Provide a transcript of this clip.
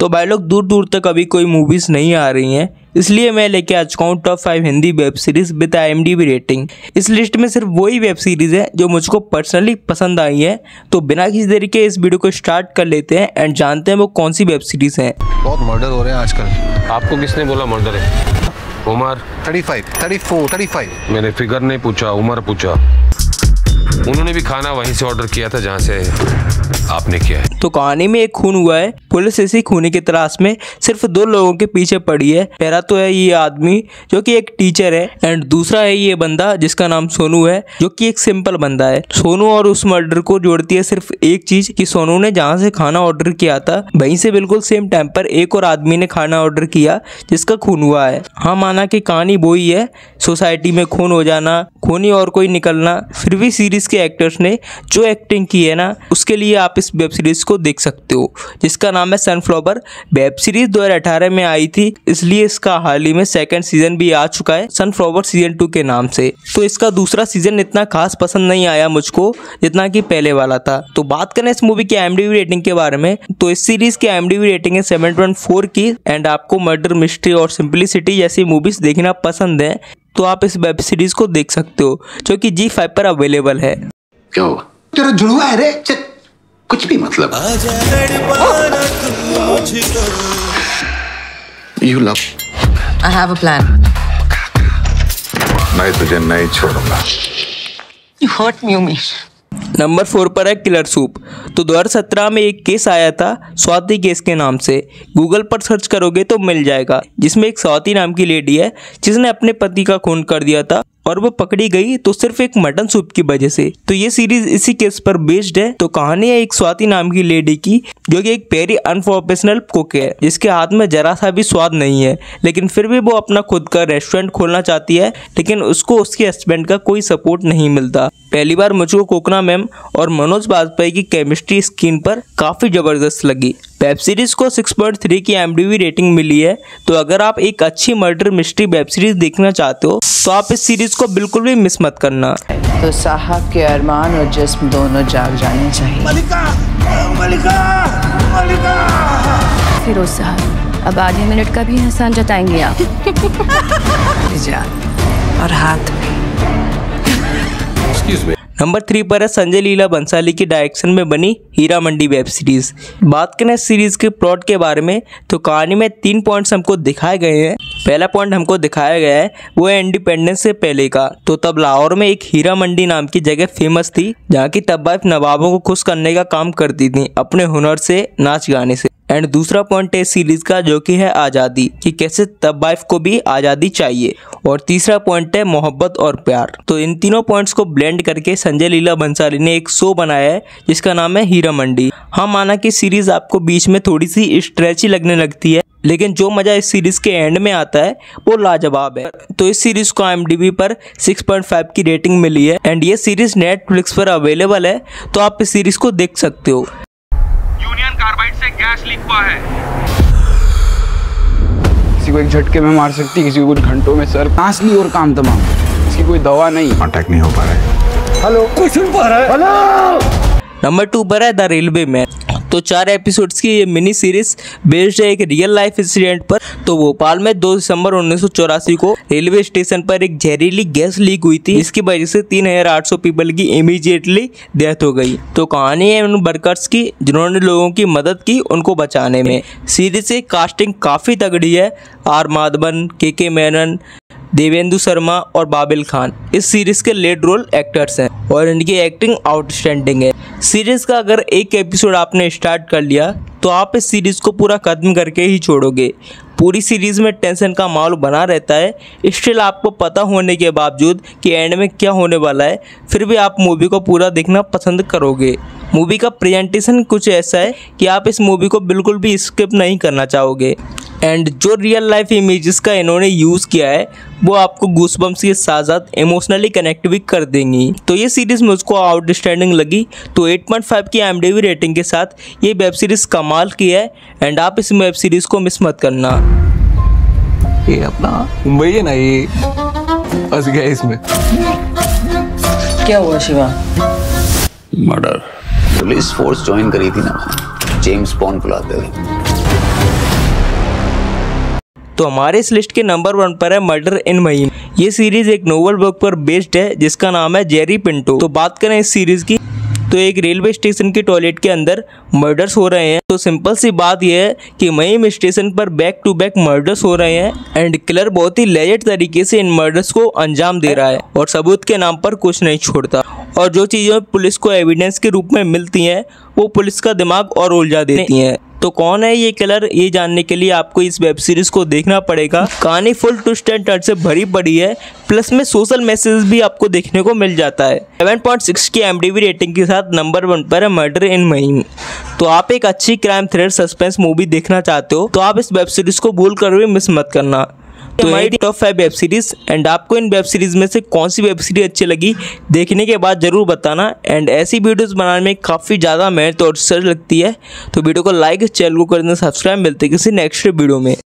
तो भाई लोग दूर दूर तक अभी कोई मूवीज़ नहीं आ रही हैं। इसलिए मैं लेके आ चुका हूँ top five Hindi web series with I M rating इस लिस्ट में सिर्फ़ वही वेब सीरीज़ है जो मुझको पर्सनली पसंद आई है। तो बिना किसी देरी के इस वीडियो को स्टार्ट कर लेते हैं एंड जानते हैं वो कौन सी वेब सीरीज़ है। बहुत मर्डर हो रहे हैं आजकल। आपको किसने बोला मर्डर है? उमर? 35, 34, 35 मैंने फिगर नहीं पूछा उम्र पूछा। उन्होंने भी खाना वहीं से ऑर्डर किया था जहाँ से आपने किया है। तो कहानी में एक खून हुआ है। पुलिस इसी खूनी की तलाश में सिर्फ़ दो लोगों के पीछे पड़ी है। पहला तो है ये आदमी, जो कि एक टीचर है एंड दूसरा है ये बंदा, जिसका नाम सोनू है, जो कि एक सिंपल बंदा है। सोनू और उस मर्डर को जोड़ती है सिर्फ़ एक चीज़, कि सोनू ने जहाँ से खाना ऑर्डर किया था, वहीं से बिल्कुल सेम टाइम पर एक और आदमी ने खाना ऑर्डर किया, जिसका खून हुआ है। हाँ माना कि कहानी वो ही है। सोसाइटी में खून हो जाना खूनी और कोई निकलना, फिर भी सीरीज़ के एक्टर्स ने जो एक्टिंग की है ना, उसके लिए आप इस वेब सीरीज़ को देख सकते हो, जिसका नाम है सनफ्लावर वेब सीरीज़ 2018 में आई थी, इसलिए इसका हाल ही में सेकंड सीज़न भी आ चुका है सनफ्लावर सीज़न टू के नाम से। तो इसका दूसरा सीज़न इतना खास पसंद नहीं आया मुझको, जितना कि पहले वाला था। तो बात करें इस मूवी की एम रेटिंग के बारे में तो इस सीरीज़ की एम रेटिंग है सेवन की एंड आपको मर्डर मिस्ट्री और सिंपलिसिटी जैसी मूवीज़ देखना पसंद है। तो आप इस वेब सीरीज़ को देख सकते हो जो कि जी फाइव पर अवेलेबल है। क्या हुआ? तेरा जुड़वा है रे? कुछ भी मतलब। You love I have a plan मैं तुझे नहीं छोड़ूँगा। You hurt me Umesh. Number four पर है किलर सूप। तो 2017 में एक केस आया था स्वाति केस के नाम से। गूगल पर सर्च करोगे तो मिल जाएगा। जिसमें एक स्वाति नाम की लेडी है, जिसने अपने पति का खून कर दिया था और वो पकड़ी गई तो सिर्फ़ एक मटन सूप की वजह से। तो ये सीरीज़ इसी केस पर बेस्ड है। तो कहानी है एक स्वाति नाम की लेडी की, जो कि एक पेरी अनप्रोफेशनल कुक है, जिसके हाथ में जरा सा भी स्वाद नहीं है। लेकिन फिर भी वो अपना खुद का रेस्टोरेंट खोलना चाहती है, लेकिन उसको उसके हस्बैंड का कोई सपोर्ट नहीं मिलता। पहली बार मुझको कोकना मैम और मनोज बाजपेयी की केमिस्ट्री स्क्रीन पर काफ़ी ज़बरदस्त लगी। वेब सीरीज़ को 6.3 की एम रेटिंग मिली है तो अगर आप एक अच्छी मर्डर मिस्ट्री वेब सीरीज़ देखना चाहते हो तो आप इस सीरीज़ को बिल्कुल भी मिस मत करना। तो साहब के अरमान और जिस्म दोनों जाग जाने चाहिए। मलिका, मलिका, फिरोज साहब अब आधे मिनट का भी एहसान जताएँगे आप। और हाथ में। नंबर थ्री पर है संजय लीला बंसाली की डायरेक्शन में बनी हीरा मंडी वेब सीरीज़ बात करें सीरीज़ के प्लॉट के बारे में तो कहानी में तीन पॉइंट्स हमको दिखाए गए हैं। पहला पॉइंट हमको दिखाया गया है, वो है इंडिपेंडेंस से पहले का। तो तब लाहौर में एक हीरा मंडी नाम की जगह फ़ेमस थी, जहाँ की तब नवाबों को खुश करने का काम करती थी, अपने हुनर से नाच गाने से। एंड दूसरा पॉइंट है सीरीज़ का, जो कि है आज़ादी, कि कैसे तब वाइफ को भी आज़ादी चाहिए। और तीसरा पॉइंट है मोहब्बत और प्यार। तो इन तीनों पॉइंट्स को ब्लेंड करके संजय लीला बंसाली ने एक शो बनाया है, जिसका नाम है हीरा मंडी। हाँ माना कि सीरीज़ आपको बीच में थोड़ी सी स्ट्रेची लगने लगती है, लेकिन जो मज़ा इस सीरीज़ के एंड में आता है, वो लाजवाब है। तो इस सीरीज़ को एमडीबी पर 6.5 की रेटिंग मिली है एंड ये सीरीज़ नेटफ्लिक्स पर अवेलेबल है तो आप इस सीरीज़ को देख सकते हो। गैस लीक हुआ है। किसी को एक झटके में मार सकती किसी को कुछ घंटों में सर सांस ली और काम तमाम। इसकी कोई दवा नहीं। अटैक नहीं हो पा रहा है। हेलो कोई सुन पा रहा है हेलो नंबर टू पर है द रेलवे मैन। तो चार एपिसोड्स की ये मिनी सीरीज़ बेस्ड है एक रियल लाइफ इंसिडेंट पर। तो भोपाल में 2 दिसंबर उन्नीस सौ चौरासी को रेलवे स्टेशन पर एक जहरीली गैस लीक हुई थी इसकी वजह से तीन हज़ार आठ सौ पीपल की इमीडिएटली डेथ हो गई। तो कहानी है उन वर्कर्स की, जिन्होंने लोगों की मदद की उनको बचाने में। सीरीज़ की कास्टिंग काफ़ी तगड़ी है। आर माधवन, के के मेनन देवेंदु शर्मा और बाबिल खान। इस सीरीज़ के लीड रोल एक्टर्स हैं और इनकी एक्टिंग आउटस्टैंडिंग है। सीरीज़ का अगर एक एपिसोड आपने स्टार्ट कर लिया तो आप इस सीरीज़ को पूरा खत्म करके ही छोड़ोगे। पूरी सीरीज़ में टेंशन का माहौल बना रहता है। स्टिल आपको पता होने के बावजूद कि एंड में क्या होने वाला है। फिर भी आप मूवी को पूरा देखना पसंद करोगे। मूवी का प्रेजेंटेशन कुछ ऐसा है कि आप इस मूवी को बिल्कुल भी स्किप नहीं करना चाहोगे। एंड जो रियल लाइफ इमेजेस का इन्होंने यूज़ किया है वो आपको गूसबम्स के साथ साथ इमोशनली कनेक्ट भी कर देंगी। तो ये सीरीज़ मुझको आउटस्टैंडिंग लगी। तो 8.5 की एम रेटिंग के साथ ये वेब सीरीज़ कमाल की है। एंड आप इस वेब सीरीज़ को मिस मत करना। ये अपना मुंबई है ना ये? फंस गया इसमें। क्या हुआ Shiva? Murder police force join करी थी ना। जेम्स बॉन्ड बुलाते थे। तो हमारे इस लिस्ट के नंबर वन पर है मर्डर इन महीम ये सीरीज़ एक नोवल बुक पर बेस्ड है, जिसका नाम है जेरी पिंटो तो बात करें इस सीरीज़ की तो एक रेलवे स्टेशन के टॉयलेट के अंदर मर्डर्स हो रहे हैं। तो सिंपल सी बात यह है कि महीम स्टेशन पर बैक टू बैक मर्डर्स हो रहे हैं एंड किलर बहुत ही लेजेड तरीके से इन मर्डर्स को अंजाम दे रहा है और सबूत के नाम पर कुछ नहीं छोड़ता। और जो चीज़ें पुलिस को एविडेंस के रूप में मिलती हैं, वो पुलिस का दिमाग और उलझा देती हैं। तो कौन है ये किलर ये जानने के लिए आपको इस वेब सीरीज़ को देखना पड़ेगा। कहानी फुल ट्विस्ट एंड टर्न से भरी पड़ी है प्लस में सोशल मैसेज भी आपको देखने को मिल जाता है। 7.6 की एम रेटिंग के साथ नंबर वन पर है मर्डर इन महीम तो आप एक अच्छी क्राइम थ्रिलर सस्पेंस मूवी देखना चाहते हो तो आप इस वेब सीरीज़ को भूल कर भी मिस मत करना। तो हमारी top five web series and आपको इन वेब सीरीज़ में से कौन सी वेब सीरीज़ अच्छी लगी देखने के बाद ज़रूर बताना. एंड ऐसी वीडियोस बनाने में काफ़ी ज़्यादा मेहनत और रिसर्च लगती है. तो वीडियो को लाइक चैनल को कर देना सब्सक्राइब मिलते किसी नेक्स्ट वीडियो में.